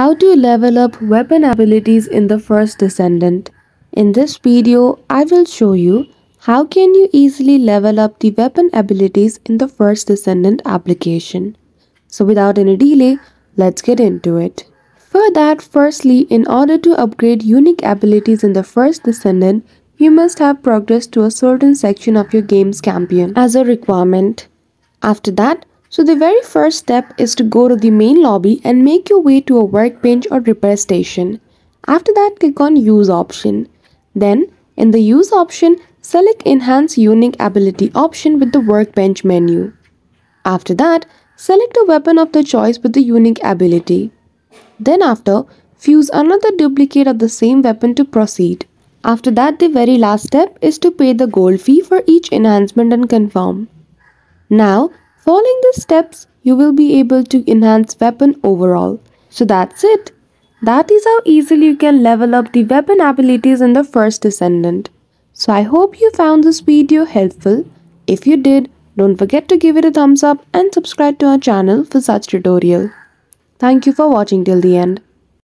How to level up weapon abilities in the first descendant. In this video, I will show you how can you easily level up the weapon abilities in the first descendant application. So without any delay, let's get into it. For that, firstly, in order to upgrade unique abilities in the first descendant, you must have progressed to a certain section of your game's campion as a requirement. After that, so the very first step is to go to the main lobby and make your way to a workbench or repair station. After that, click on use option. Then, in the use option, select enhance unique ability option with the workbench menu. After that, select a weapon of the choice with the unique ability. Then after, fuse another duplicate of the same weapon to proceed. After that, the very last step is to pay the gold fee for each enhancement and confirm. Now, following the steps, you will be able to enhance weapon overall. So that's it. That is how easily you can level up the weapon abilities in the first Descendant. So I hope you found this video helpful. If you did, don't forget to give it a thumbs up and subscribe to our channel for such tutorial. Thank you for watching till the end.